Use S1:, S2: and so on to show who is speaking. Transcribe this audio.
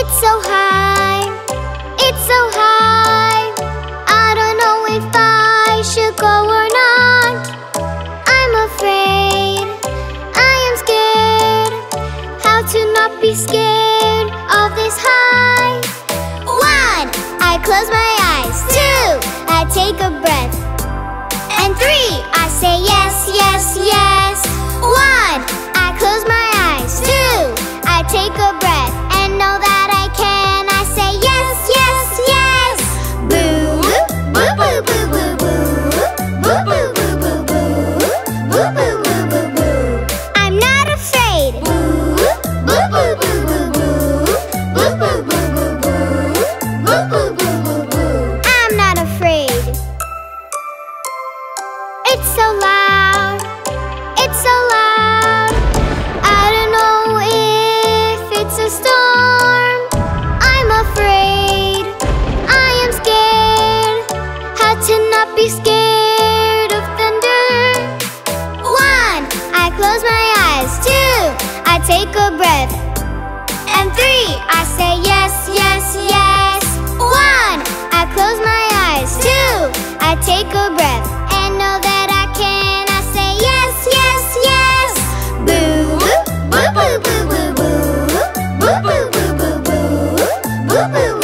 S1: It's so high, it's so high. I don't know if I should go or not. I'm afraid, I am scared. How to not be scared of this high? One, I close my eyes. Two, I take a breath. And three, I say yes, yes, yes. One, to not be scared of thunder. One, I close my eyes. Two, I take a breath. And three, I say yes, yes, yes. One, I close my eyes. Two, I take a breath. And know that I can. I say yes, yes, yes. Boo, boo, boo, boo, boo, boo, boo, boo, boo, boo, boo, boo, boo, boo.